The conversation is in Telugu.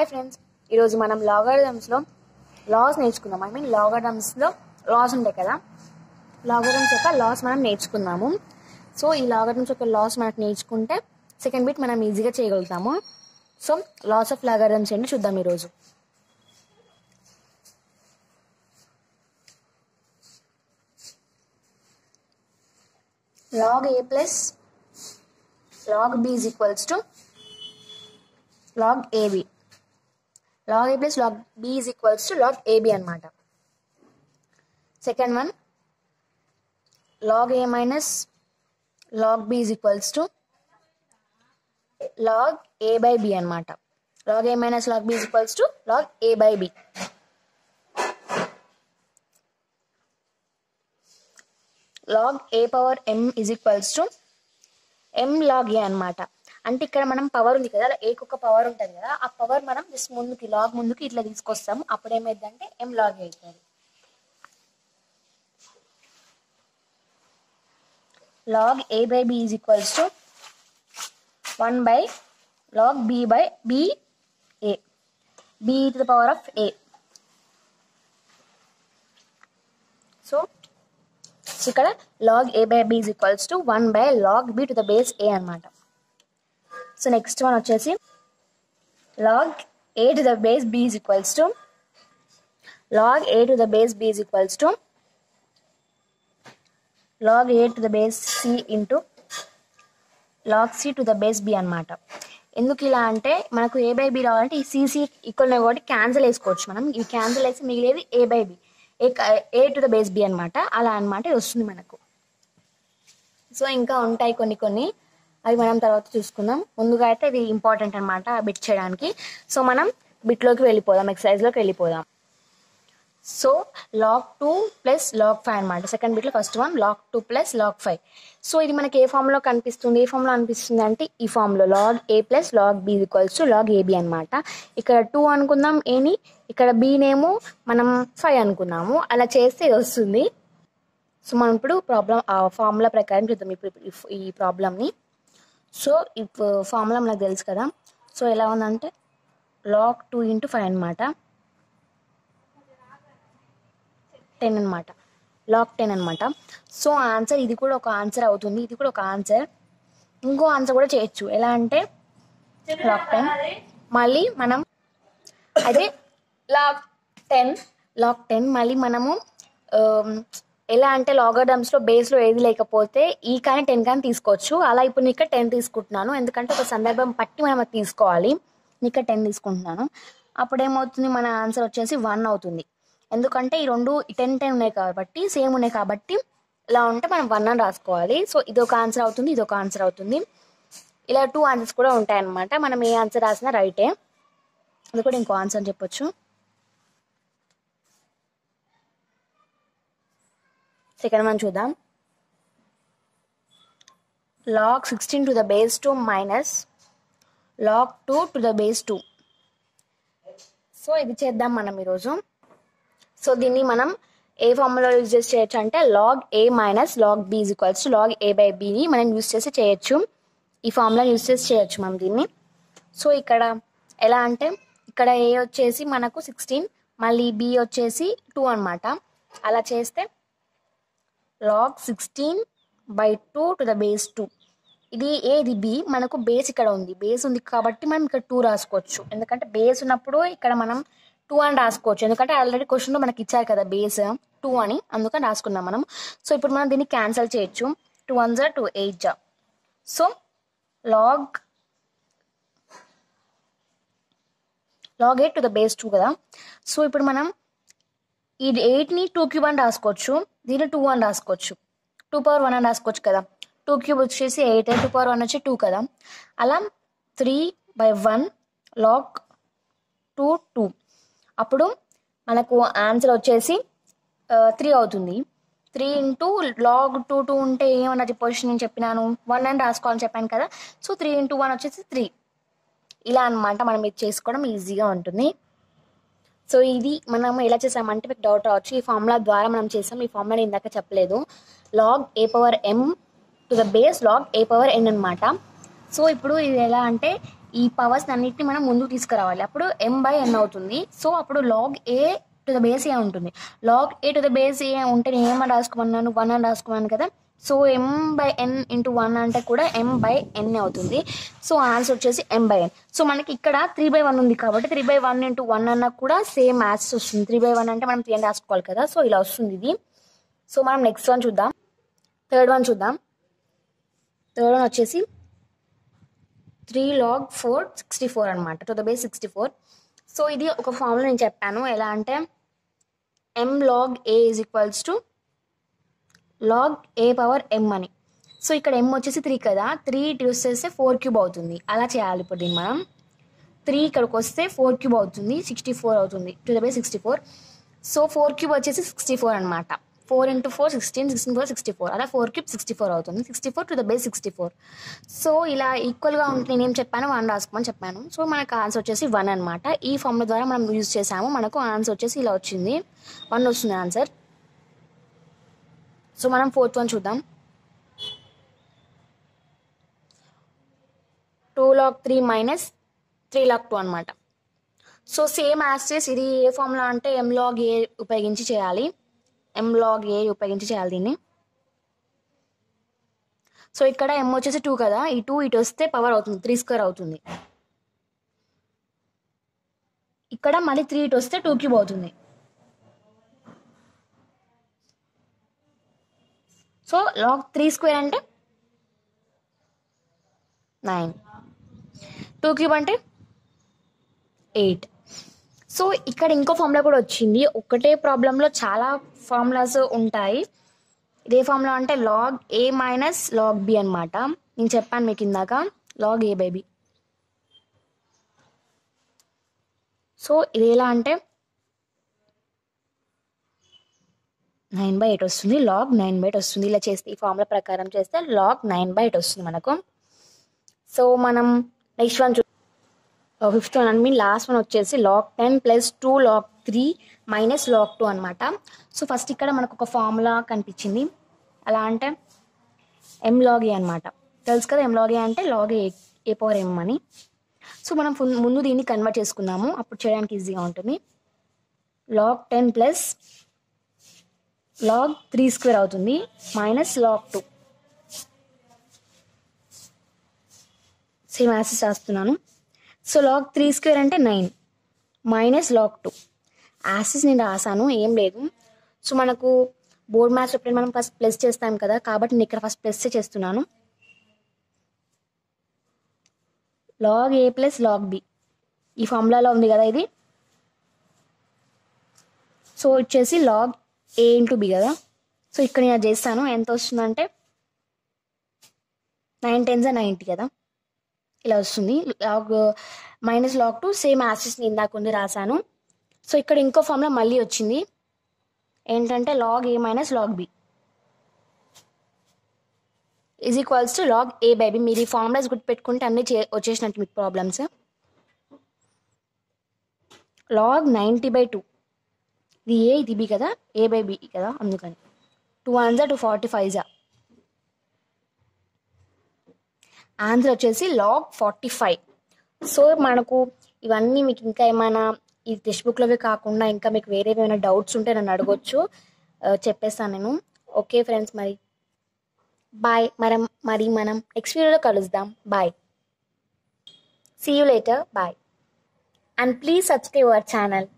హాయ్ ఫ్రెండ్స్ ఈరోజు మనం లాగరిథమ్స్లో లాస్ నేర్చుకుందాం ఐ మీన్ లాగరిథమ్స్లో లాస్ ఉంటాయి కదా. లాగరిథమ్స్ యొక్క లాస్ మనం నేర్చుకుందాము. సో ఈ లాగరిథమ్స్ యొక్క లాస్ మనకు నేర్చుకుంటే సెకండ్ బిట్ మనం ఈజీగా చేయగలుగుతాము. సో లాస్ ఆఫ్ లాగరిథమ్స్ ఏంటి చూద్దాం ఈరోజు. Log a plus log b is equals to log ab log a plus log b is equals to log ab అనమాట second one log a minus log b is equals to log a by b అనమాట log a minus log b is equals to log a by b log a power m is equals to m log a అన్నమాట అంటే ఇక్కడ మనం పవర్ ఉంది కదా ఏకి పవర్ ఉంటుంది కదా ఆ పవర్ మనం జస్ట్ ముందుకి లాగ్ ముందుకి ఇట్లా తీసుకొస్తాము. అప్పుడు ఏమైందంటే ఎం లాగ్ అవుతుంది log a by b is equals to one by log b by b a b to the power of a so so ఇక్కడ log a by b is equals to one by log b to the base a అనమాట సో నెక్స్ట్ వన్ వచ్చేసి log a to the base b is equals to log a to the base b is equals to log a to the base c into log c to the base b అనమాట ఎందుకు ఇలా అంటే మనకు ఏ బై బి రావాలంటే ఈ సిసి ఈక్వల్ కాబట్టి క్యాన్సిల్ వేసుకోవచ్చు మనం. ఇవి క్యాన్సిల్ వేసి మిగిలేది a by b a a to the base b అనమాట అలా అనమాట వస్తుంది మనకు. సో ఇంకా ఉంటాయి కొన్ని కొన్ని. అది మనం తర్వాత చూసుకుందాం. ముందుగా అయితే ఇది ఇంపార్టెంట్ అనమాట బిట్ చేయడానికి. సో మనం బిట్లోకి వెళ్ళిపోదాం ఎక్సర్సైజ్లోకి వెళ్ళిపోదాం. So log two plus log five అనమాట second బిట్లో first one log two plus log five so ఇది మనకి ఏ ఫామ్లో కనిపిస్తుంది? ఏ ఫామ్లో అనిపిస్తుంది అంటే ఈ ఫామ్లో log a plus log b equals to log a b అనమాట ఇక్కడ టూ అనుకుందాం ఏని? ఇక్కడ బీనేమో మనం ఫైవ్ అనుకున్నాము. అలా చేస్తే ఇది వస్తుంది. సో మనం ఇప్పుడు ప్రాబ్లం ఆ ఫార్ములా ప్రకారం చూద్దాం. ఇప్పుడు ఈ ప్రాబ్లమ్ని సో ఇప్పుడు ఫార్ములా మనకు తెలుసు కదా. సో ఎలా ఉందంటే లాక్ టూ ఇంటూ ఫైవ్ అనమాట టెన్ అనమాట లాక్ టెన్ అనమాట సో ఆన్సర్ ఇది కూడా ఒక ఆన్సర్ అవుతుంది. ఇది కూడా ఒక ఆన్సర్ ఇంకో ఆన్సర్ కూడా చేయొచ్చు. ఎలా అంటే లాక్ టెన్ మళ్ళీ మనం అదే లాక్ టెన్ లాక్ టెన్ మళ్ళీ మనము um, ఎలా అంటే లాగర్డమ్స్లో బేస్లో ఏది లేకపోతే ఈ కానీ టెన్ కానీ తీసుకోవచ్చు. అలా ఇప్పుడు నేను ఇక్కడ టెన్ తీసుకుంటున్నాను. ఎందుకంటే ఒక సందర్భం పట్టి మనం అది తీసుకోవాలి. నేను ఇక్కడ టెన్ తీసుకుంటున్నాను. అప్పుడు ఏమవుతుంది? మన ఆన్సర్ వచ్చేసి వన్ అవుతుంది. ఎందుకంటే ఈ రెండు టెన్ టెన్ ఉన్నాయి కాబట్టి సేమ్ ఉన్నాయి కాబట్టి ఇలా ఉంటే మనం వన్ అని రాసుకోవాలి. సో ఇది ఒక ఆన్సర్ అవుతుంది ఇది ఒక ఆన్సర్ అవుతుంది. ఇలా టూ ఆన్సర్స్ కూడా ఉంటాయి అన్నమాట మనం ఏ ఆన్సర్ రాసినా రైటే అది కూడా ఇంకో ఆన్సర్ అని చెప్పొచ్చు. సెకండ్ వన్ చూద్దాం. Log sixteen to the base two minus log two to the base two so ఇది చేద్దాం మనం ఈరోజు. సో దీన్ని మనం ఏ ఫార్ములా యూజ్ చేసి చేయొచ్చు అంటే log a minus log b is equals log a by బిని మనం యూజ్ చేసి చేయొచ్చు. ఈ ఫార్ములా యూజ్ చేసి చేయొచ్చు మనం దీన్ని. సో ఇక్కడ ఎలా అంటే ఇక్కడ ఏ వచ్చేసి మనకు సిక్స్టీన్ మళ్ళీ బి వచ్చేసి టూ అన్నమాట. అలా చేస్తే log sixteen by two to the base two ఇది ఏ ఇది బి మనకు బేస్ ఇక్కడ ఉంది. బేస్ ఉంది కాబట్టి మనం ఇక్కడ టూ రాసుకోవచ్చు. ఎందుకంటే బేస్ ఉన్నప్పుడు ఇక్కడ మనం టూ అని రాసుకోవచ్చు. ఎందుకంటే ఆల్రెడీ క్వశ్చన్లో మనకి ఇచ్చారు కదా బేస్ టూ అని. అందుకని రాసుకున్నాం మనం. సో ఇప్పుడు మనం దీన్ని క్యాన్సిల్ చేయొచ్చు. టూ వన్ జా టూ ఎయిట్ జా so log log eight to the base two కదా. సో ఇప్పుడు మనం ఈ ఎయిట్ని టూ క్యూబ్ అని రాసుకోవచ్చు. దీన్ని టూ అని రాసుకోవచ్చు. టూ పవర్ వన్ అని రాసుకోవచ్చు కదా. టూ క్యూబ్ వచ్చేసి ఎయిట్ టూ పవర్ వన్ వచ్చి టూ కదా. అలా three by one log two two అప్పుడు మనకు ఆన్సర్ వచ్చేసి త్రీ అవుతుంది. Three into log two two ఉంటే ఏమన్నది పొజిషన్ నేను చెప్పినాను? వన్ అని రాసుకోవాలని చెప్పాను కదా. సో త్రీ ఇంటూ వన్ వచ్చేసి త్రీ ఇలా అన్నమాట మనం ఇది చేసుకోవడం ఈజీగా ఉంటుంది. సో ఇది మనం ఎలా చేసామంటే మీకు డౌట్ రావచ్చు. ఈ ఫార్ములా ద్వారా మనం చేసాం. ఈ ఫార్ములా ఇందాక చెప్పలేదు. Log a power m to the base log a power n అనమాట సో ఇప్పుడు ఇది ఎలా అంటే ఈ పవర్స్ అన్నిటిని మనం ముందుకు తీసుకురావాలి. అప్పుడు ఎం బై ఎన్ అవుతుంది. సో అప్పుడు log a to the base a ఉంటుంది. Log a to the base a ఉంటే నేను ఏమని రాసుకోమన్నాను వన్ అని రాసుకోమన్నాను కదా. So m by n into one అంటే కూడా ఎం బై ఎన్ అవుతుంది. సో ఆన్సర్ వచ్చేసి ఎం బై ఎన్ సో మనకి ఇక్కడ త్రీ బై వన్ ఉంది కాబట్టి three by one into one అన్న కూడా సేమ్ మ్యాథ్స్ వస్తుంది. త్రీ బై వన్ అంటే మనం త్రీ అని రాసుకోవాలి కదా. సో ఇలా వస్తుంది ఇది. సో మనం నెక్స్ట్ వన్ చూద్దాం. థర్డ్ వన్ చూద్దాం. థర్డ్ వన్ వచ్చేసి three log four sixty four అనమాట to the base sixty four so ఇది ఒక ఫామ్లో నేను చెప్పాను. ఎలా అంటే m log a is equals to log a power m అని. సో ఇక్కడ ఎం వచ్చేసి త్రీ కదా. త్రీ ఇటు చేస్తే ఫోర్ క్యూబ్ అవుతుంది. అలా చేయాలి ఇప్పుడు దీన్ని మనం. త్రీ ఇక్కడికి వస్తే ఫోర్ క్యూబ్ అవుతుంది. సిక్స్టీ ఫోర్ అవుతుంది. To the sixty four so four cube వచ్చేసి సిక్స్టీ ఫోర్ అనమాట four into four sixteen sixteen four sixty four అలా ఫోర్ క్యూబ్ సిక్స్టీ ఫోర్ అవుతుంది. Sixty four to the base sixty four so ఇలా ఈక్వల్గా ఉంటే నేనేం చెప్పాను? వన్ రాసుకోమని చెప్పాను. సో మనకు ఆన్సర్ వచ్చేసి వన్ అనమాట ఈ ఫార్ములా ద్వారా మనం యూజ్ చేసాము. మనకు ఆన్సర్ వచ్చేసి ఇలా వచ్చింది. వన్ వస్తుంది ఆన్సర్ సో మనం ఫోర్త్ వన్ చూద్దాం. Two log three minus three log two అనమాట so same as it is ఇది ఏ ఫార్ములా అంటే ఎం లాగ్ ఏ ఉపయోగించి చేయాలి. ఎం లాగ్ ఏ ఉపయోగించి చేయాలి దీన్ని. సో ఇక్కడ ఎం వచ్చేసి టూ కదా. ఈ టూ ఇటు వస్తే పవర్ అవుతుంది. త్రీ స్క్వేర్ అవుతుంది. ఇక్కడ మళ్ళీ త్రీ ఇటు వస్తే టూ క్యూబ్ అవుతుంది. సో లాగ్ త్రీ స్క్వేర్ అంటే నైన్. టూ క్యూబ్ అంటే ఎయిట్. సో ఇక్కడ ఇంకో ఫార్ములా కూడా వచ్చింది. ఒకటే ప్రాబ్లంలో చాలా ఫార్ములాస్ ఉంటాయి. ఇదే ఫార్ములా అంటే log a minus log b అనమాట నేను చెప్పాను మీకు ఇందాక. Log a by b. So ఇది ఎలా అంటే నైన్ బై ఎయిట్ వస్తుంది. లాగ్ నైన్ బై ఎయిట్ వస్తుంది. ఇలా చేస్తే ఈ ఫార్ములా ప్రకారం చేస్తే లాగ్ నైన్ బై ఎయిట్ వస్తుంది మనకు. సో మనం నెక్స్ట్ వన్ చూ ఫిఫ్త్ వన్ అని మీన్ లాస్ట్ వన్ వచ్చేసి log ten plus two log three minus log two అనమాట సో ఫస్ట్ ఇక్కడ మనకు ఒక ఫార్ములా కనిపించింది. అలా అంటే ఎం లాగ్ ఏ అనమాట తెలుసు కదా ఎం లాగ్ ఏ అంటే లాగ్ ఏ ఏ పవర్ ఎం అని. సో మనం ముందు దీన్ని కన్వర్ట్ చేసుకుందాము. అప్పుడు చేయడానికి ఈజీగా ఉంటుంది. Log ten plus log three square అవుతుంది minus log two same as is రాస్తున్నాను సో లాగ్ త్రీ స్క్వేర్ అంటే nine minus log two as is నేను రాసాను ఏం లేదు. సో మనకు బోర్డ్ మ్యాథ్స్ ఎప్పుడైనా మనం ఫస్ట్ ప్లస్ చేస్తాం కదా కాబట్టి నేను ఇక్కడ ఫస్ట్ ప్లస్ చేస్తున్నాను. Log a plus log b ఈ ఫార్ములాలో ఉంది కదా ఇది. సో వచ్చేసి లాగ్ ఏ ఇంటూ బి కదా. సో ఇక్కడ నేను అది చేస్తాను. ఎంత వస్తుందంటే నైన్ టెన్స్ నైంటీ కదా. ఇలా వస్తుంది. Log minus log two same as is ఇందాక ఉంది రాశాను. సో ఇక్కడ ఇంకో ఫామ్లో మళ్ళీ వచ్చింది. ఏంటంటే log a minus log b is equals to log a by b మీరు ఈ ఫార్ములాస్ గుర్తుపెట్టుకుంటే అన్నీ చే వచ్చేసినట్టు మీకు problems log ninety by two ఇది ఏ ఇది బి కదా? ఏ బై బి కదా? అందుకని. టూ వన్ జా టూ ఫార్టీ ఫైవ్ జా. ఆన్సర్ వచ్చేసి లాగ్ ఫార్టీ ఫైవ్ సో మనకు ఇవన్నీ మీకు ఇంకా ఏమైనా ఈ టెక్స్ట్ బుక్లోవి కాకుండా ఇంకా మీకు వేరే ఏమైనా డౌట్స్ ఉంటే నన్ను అడగొచ్చు. Uh, చెప్పేస్తాను నేను. ఓకే ఫ్రెండ్స్ మరి. బాయ్ మనం మరి మనం నెక్స్ట్ వీడియోలో కలుద్దాం. Bye see you later bye and please subscribe our channel